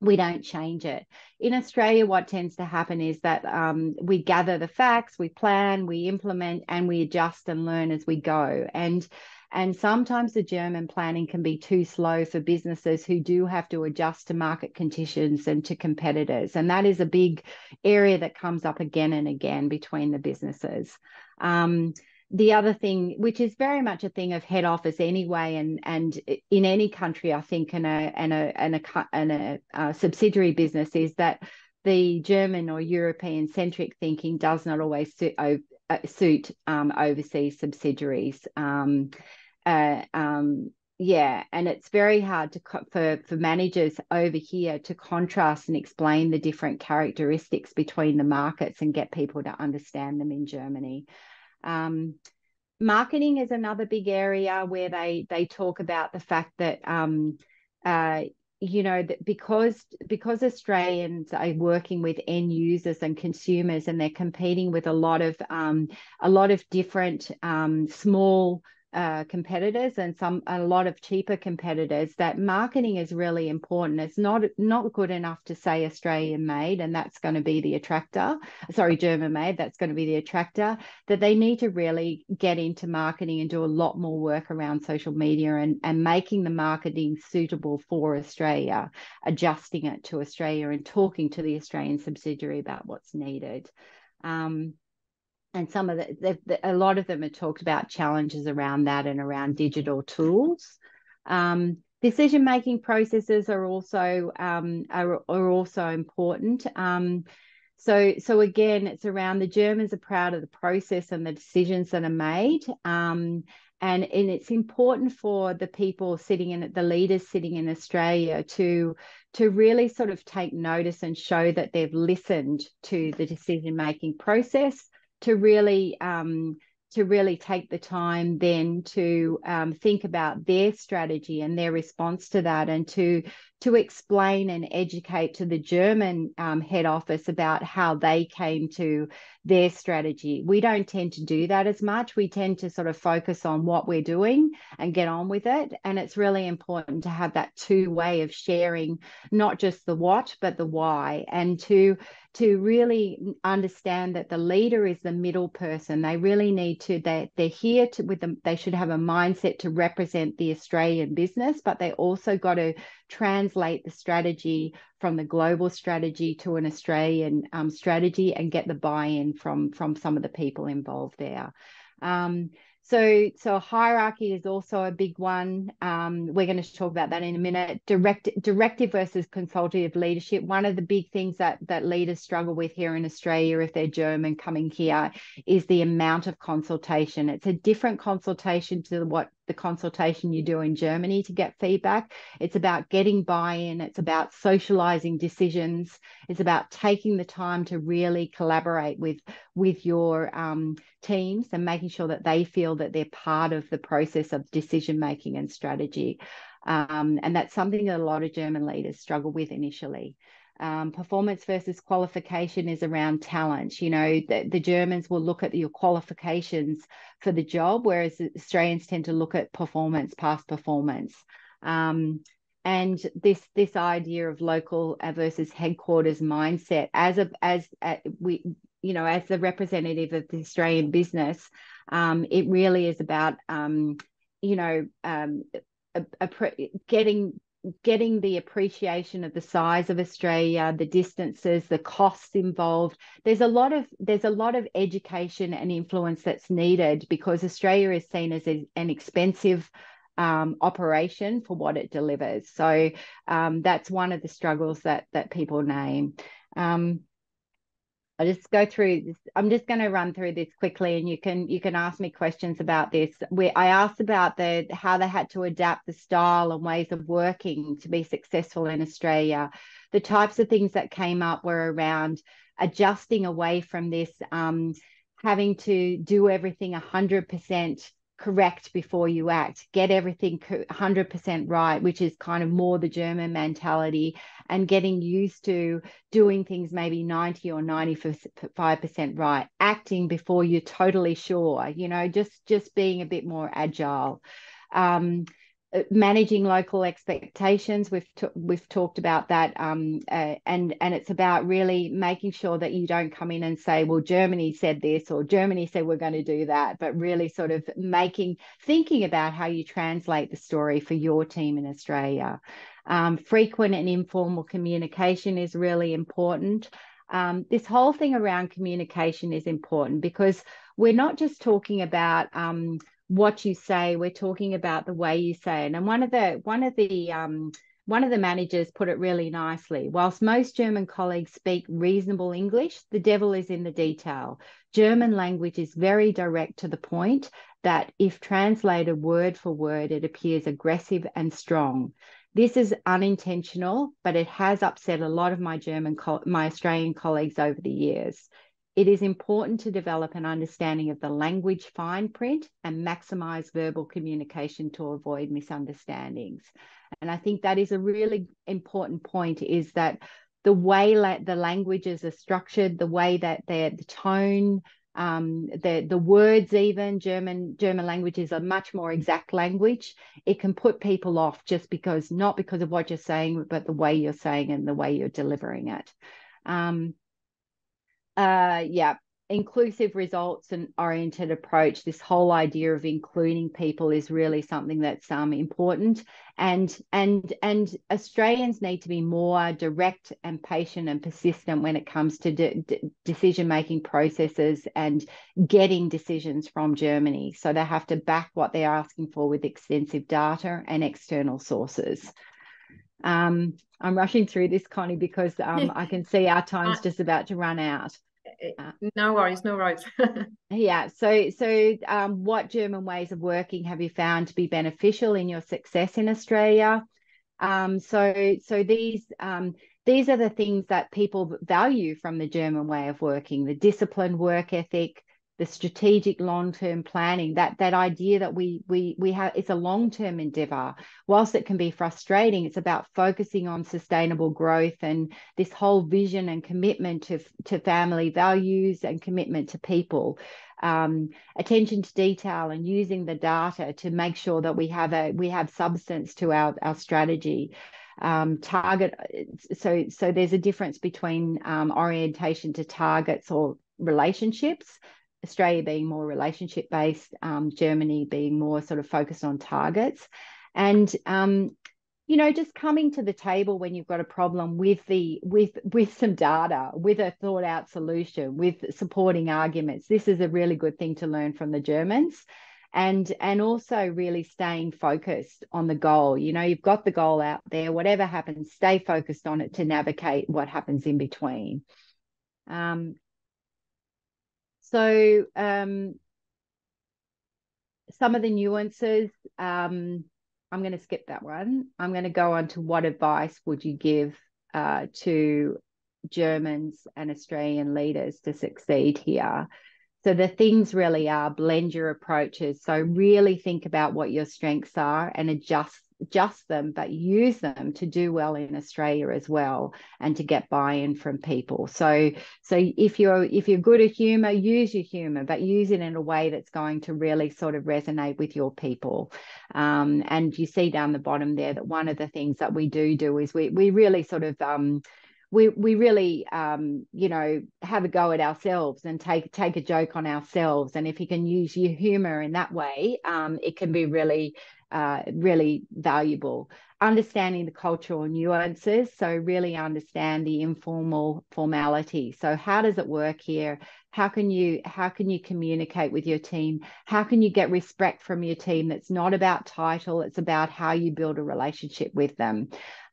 we don't change it. In Australia, what tends to happen is that um, we gather the facts, we plan, we implement, and we adjust and learn as we go. And and sometimes the German planning can be too slow for businesses who do have to adjust to market conditions and to competitors. And that is a big area that comes up again and again between the businesses. Um, the other thing, which is very much a thing of head office anyway, and and in any country, I think, and a and a and a and a, subsidiary business is that the German or European centric thinking does not always suit, uh, suit um, overseas subsidiaries. Um, uh, um, yeah, and it's very hard to for for managers over here to contrast and explain the different characteristics between the markets and get people to understand them in Germany. Um, marketing is another big area where they they talk about the fact that um, uh, you know that because because Australians are working with end users and consumers and they're competing with a lot of um, a lot of different um, small uh, competitors and some a lot of cheaper competitors that marketing is really important. It's not not good enough to say australian made and that's going to be the attractor sorry german made that's going to be the attractor that they need to really get into marketing and do a lot more work around social media and and making the marketing suitable for australia adjusting it to australia and talking to the australian subsidiary about what's needed. Um, and some of the, the, a lot of them have talked about challenges around that and around digital tools. Um, decision making processes are also um, are, are also important. Um, so so again, it's around the Germans are proud of the process and the decisions that are made. Um, and, and it's important for the people sitting in the leaders sitting in Australia to to really sort of take notice and show that they've listened to the decision making process to really um, to really take the time then to um, think about their strategy and their response to that and to to explain and educate to the German um, head office about how they came to their strategy. We don't tend to do that as much. We tend to sort of focus on what we're doing and get on with it. And it's really important to have that two way of sharing, not just the what, but the why, and to to really understand that the leader is the middle person. They really need to, they, they're here to with them, they should have a mindset to represent the Australian business, but they also got to translate the strategy from the global strategy to an Australian um, strategy and get the buy-in from from some of the people involved there. Um, so, so hierarchy is also a big one. Um, we're going to talk about that in a minute. Direct, directive versus consultative leadership. One of the big things that that leaders struggle with here in Australia, if they're German coming here, is the amount of consultation. It's a different consultation to what the consultation you do in Germany to get feedback. It's about getting buy in, it's about socializing decisions, it's about taking the time to really collaborate with, with your um, teams and making sure that they feel that they're part of the process of decision making and strategy. Um, and that's something that a lot of German leaders struggle with initially. Um, performance versus qualification is around talent. You know, the, the, Germans will look at your qualifications for the job, whereas Australians tend to look at performance, past performance. Um, and this this idea of local versus headquarters mindset as a as a, we you know as the representative of the Australian business, um, it really is about um, you know um, a, a getting getting the appreciation of the size of Australia, the distances, the costs involved. There's a lot of there's a lot of education and influence that's needed because Australia is seen as a, an expensive um, operation for what it delivers. So um, that's one of the struggles that that people name. Um, I'll just go through this. I'm just going to run through this quickly and you can you can ask me questions about this. I asked about the how they had to adapt the style and ways of working to be successful in Australia. The types of things that came up were around adjusting away from this um, having to do everything 100% correct before you act, get everything 100% right, which is kind of more the German mentality, and getting used to doing things maybe 90 or 95% right, acting before you're totally sure, you know, just just being a bit more agile. Um, managing local expectations. We've t- we've talked about that um, uh, and and it's about really making sure that you don't come in and say well Germany said this or Germany said we're going to do that but really sort of making thinking about how you translate the story for your team in Australia. Um, frequent and informal communication is really important. Um, this whole thing around communication is important because we're not just talking about um, what you say we're talking about the way you say it and one of the one of the um, one of the managers put it really nicely. Whilst most German colleagues speak reasonable English, the devil is in the detail. German language is very direct to the point that if translated word for word, it appears aggressive and strong. This is unintentional, but it has upset a lot of my German, my Australian colleagues over the years. It is important to develop an understanding of the language fine print and maximize verbal communication to avoid misunderstandings. And I think that is a really important point is that the way that the languages are structured, the way that they're the tone, um, the the words even German German language is a much more exact language. It can put people off just because not because of what you're saying, but the way you're saying and the way you're delivering it. Um, uh, yeah, inclusive results and oriented approach. This whole idea of including people is really something that's um, important, and and and Australians need to be more direct and patient and persistent when it comes to de- de- decision making processes and getting decisions from Germany. So they have to back what they're asking for with extensive data and external sources. Um, I'm rushing through this, Connie, because um, I can see our time's just about to run out. Uh, no worries, no worries. yeah. So, so um, what German ways of working have you found to be beneficial in your success in Australia? Um, so, so these um, these are the things that people value from the German way of working: the disciplined work ethic, the strategic long-term planning that that idea that we we we have it's a long-term endeavor. Whilst it can be frustrating it's about focusing on sustainable growth and this whole vision and commitment to to family values and commitment to people. Um, attention to detail and using the data to make sure that we have a we have substance to our our strategy. Um, target so so there's a difference between um, orientation to targets or relationships Australia being more relationship based, um, Germany being more sort of focused on targets. And um, you know, just coming to the table when you've got a problem with the with with some data, with a thought out solution, with supporting arguments. This is a really good thing to learn from the Germans. And and also really staying focused on the goal. You know, you've got the goal out there. Whatever happens, stay focused on it to navigate what happens in between. Um, so um, some of the nuances, um, I'm going to skip that one. I'm going to go on to what advice would you give uh, to Germans and Australian leaders to succeed here? So the things really are blend your approaches. So really think about what your strengths are and adjust adjust them, but use them to do well in Australia as well and to get buy-in from people. So so if you're if you're good at humor, use your humor, but use it in a way that's going to really sort of resonate with your people. Um, and you see down the bottom there that one of the things that we do do is we we really sort of um, we we really um, you know have a go at ourselves and take take a joke on ourselves and if you can use your humor in that way um, it can be really uh, really valuable. Understanding the cultural nuances, so really understand the informal formality. So how does it work here? How can you how can you communicate with your team? How can you get respect from your team? That's not about title. It's about how you build a relationship with them.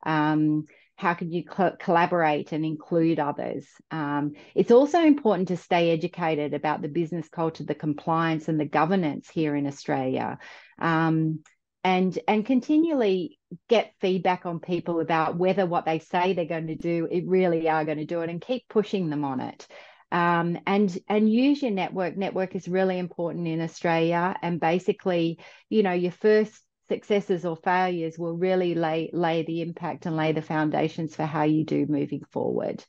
Um, how can you co- collaborate and include others um, it's also important to stay educated about the business culture the compliance and the governance here in australia um, and and continually get feedback on people about whether what they say they're going to do it really are going to do it and keep pushing them on it um, and and use your network. Network is really important in Australia, and basically, you know, your first successes or failures will really lay lay the impact and lay the foundations for how you do moving forward.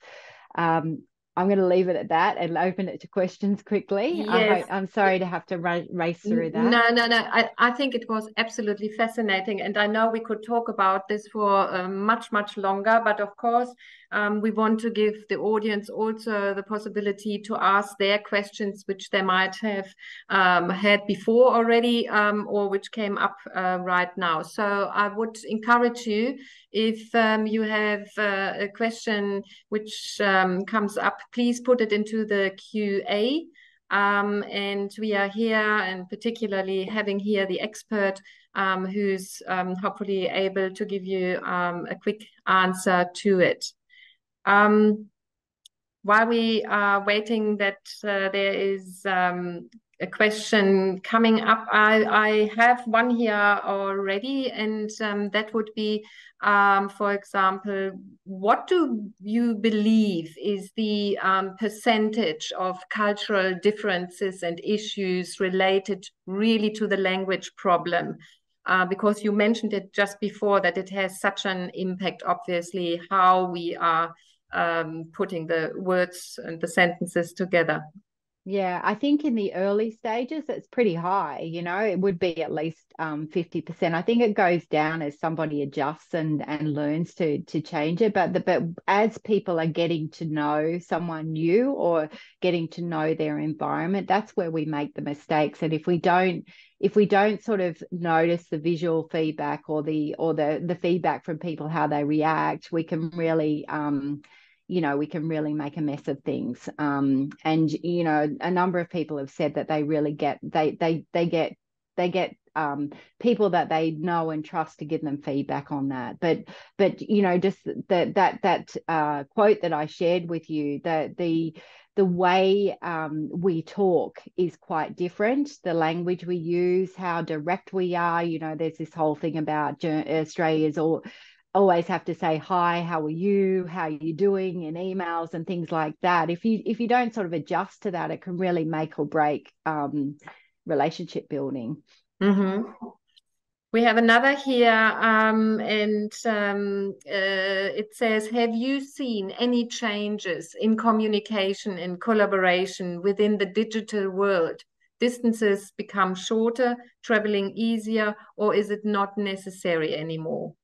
Um, I'm going to leave it at that and open it to questions quickly. Yes. I am sorry to have to race through that. No, no, no. I, I think it was absolutely fascinating. And I know we could talk about this for uh, much, much longer. But of course, um, we want to give the audience also the possibility to ask their questions, which they might have um, had before already um, or which came up uh, right now. So I would encourage you if um, you have uh, a question which um, comes up, please put it into the QA. Um, and we are here and particularly having here the expert um, who's um, hopefully able to give you um, a quick answer to it. Um, while we are waiting that uh, there is um, a question coming up, I, I have one here already, and um, that would be, um, for example, what do you believe is the um, percentage of cultural differences and issues related really to the language problem? Uh, because you mentioned it just before that it has such an impact, obviously, how we are um, putting the words and the sentences together. Yeah, I think in the early stages it's pretty high. You know, it would be at least um, 50%. I think it goes down as somebody adjusts and and learns to to change it. But the, but as people are getting to know someone new or getting to know their environment, that's where we make the mistakes. And if we don't if we don't sort of notice the visual feedback or the or the the feedback from people how they react, we can really um, you know we can really make a mess of things um, and you know a number of people have said that they really get they they they get they get um, people that they know and trust to give them feedback on that but but you know just that that that uh, quote that i shared with you that the the way um, we talk is quite different. The language we use, how direct we are. You know, there's this whole thing about Australia's all always have to say hi how are you? How are you doing? in emails and things like that. If you if you don't sort of adjust to that it can really make or break um, relationship building. Mm-hmm. we have another here um, and um, uh, it says have you seen any changes in communication and collaboration within the digital world? Distances become shorter traveling easier or is it not necessary anymore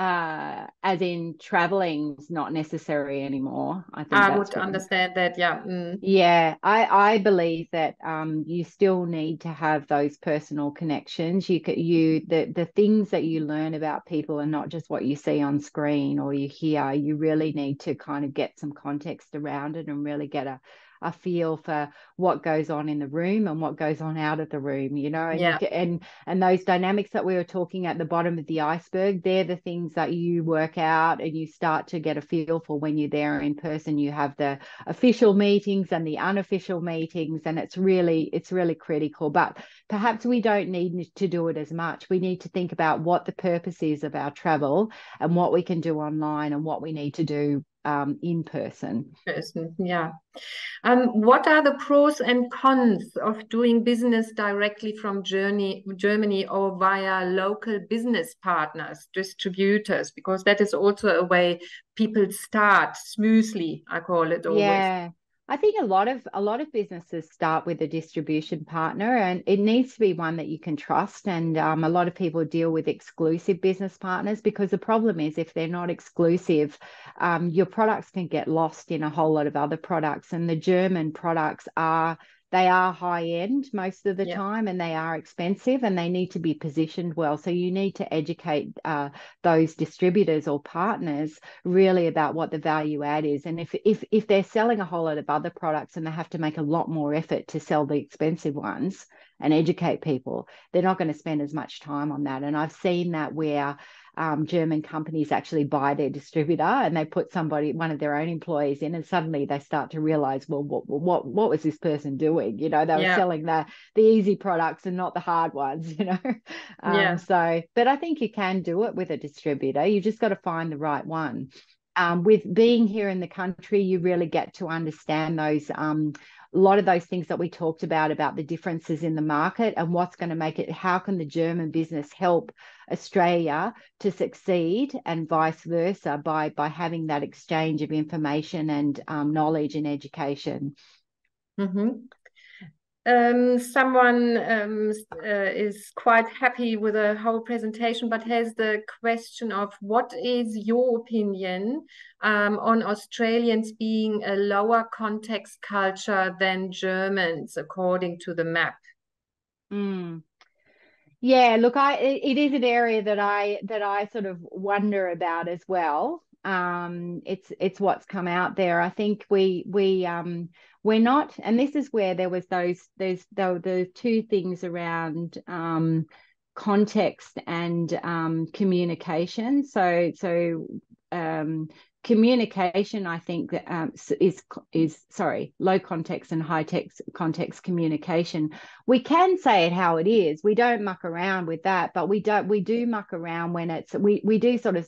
uh as in traveling is not necessary anymore i think i would understand that yeah mm. yeah i i believe that um you still need to have those personal connections. You could you the the things that you learn about people are not just what you see on screen or you hear. You really need to kind of get some context around it and really get a a feel for what goes on in the room and what goes on out of the room you know and yeah. you, and and those dynamics that we were talking at the bottom of the iceberg they're the things that you work out and you start to get a feel for when you're there in person. You have the official meetings and the unofficial meetings and it's really it's really critical. But perhaps we don't need to do it as much. We need to think about what the purpose is of our travel and what we can do online and what we need to do um, in person. Person, yeah. Um, what are the pros and cons of doing business directly from Germany, Germany or via local business partners, distributors? Because that is also a way people start smoothly. I call it always. Yeah. I think a lot of a lot of businesses start with a distribution partner, and it needs to be one that you can trust. And um, a lot of people deal with exclusive business partners because the problem is if they're not exclusive, um, your products can get lost in a whole lot of other products. And the German products are they are high end most of the yeah. time and they are expensive and they need to be positioned well. So you need to educate uh, those distributors or partners really about what the value add is. And if if if they're selling a whole lot of other products and they have to make a lot more effort to sell the expensive ones and educate people they're not going to spend as much time on that. And i've seen that where um, German companies actually buy their distributor and they put somebody, one of their own employees in, and suddenly they start to realize, well, what what what was this person doing? You know, they were yeah. selling the the easy products and not the hard ones. You know, um, yeah. So, but I think you can do it with a distributor. You just got to find the right one. um, with being here in the country, you really get to understand those um, a lot of those things that we talked about about the differences in the market and what's going to make it how can the german business help australia to succeed and vice versa by by having that exchange of information and um, knowledge and education? Mm-hmm um, someone um, uh, is quite happy with the whole presentation, but has the question of what is your opinion um, on Australians being a lower context culture than Germans, according to the map? Mm. Yeah, look, I it is an area that I that I sort of wonder about as well. Um, it's it's what's come out there. I think we we um we're not and this is where there was those there's the, the two things around um, context and um, communication. So so um, communication i think that um, is is sorry low context and high text context communication. We can say it how it is. We don't muck around with that but we don't we do muck around when it's we we do sort of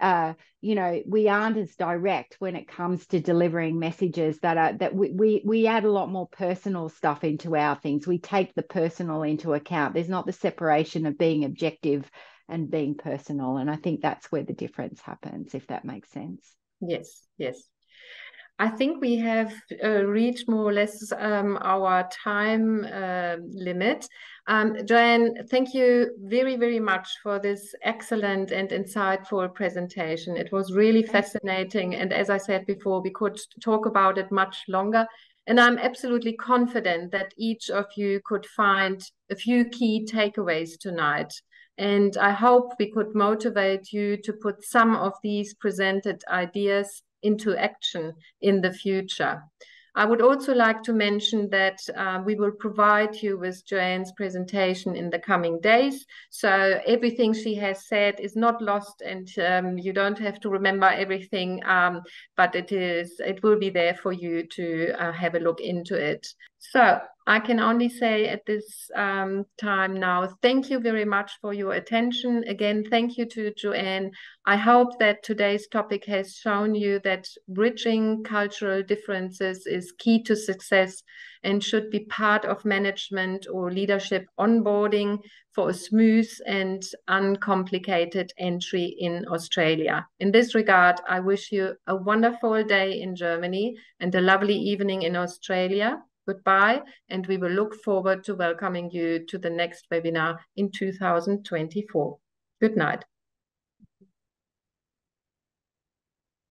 uh, you know, we aren't as direct when it comes to delivering messages that are that we, we we add a lot more personal stuff into our things. We take the personal into account. There's not the separation of being objective and being personal. And I think that's where the difference happens, if that makes sense. Yes, yes. I think we have uh, reached more or less um, our time uh, limit. Um, Joanne, thank you very, very much for this excellent and insightful presentation. It was really fascinating. And as I said before, we could talk about it much longer. And I'm absolutely confident that each of you could find a few key takeaways tonight. And I hope we could motivate you to put some of these presented ideas into action in the future. I would also like to mention that uh, we will provide you with Joanne's presentation in the coming days. So everything she has said is not lost and um, you don't have to remember everything, um, but it is it will be there for you to uh, have a look into it. So I can only say at this um, time now, thank you very much for your attention. Again, thank you to Joanne. I hope that today's topic has shown you that bridging cultural differences is key to success and should be part of management or leadership onboarding for a smooth and uncomplicated entry in Australia. In this regard, I wish you a wonderful day in Germany and a lovely evening in Australia goodbye, and we will look forward to welcoming you to the next webinar in 2024. Good night.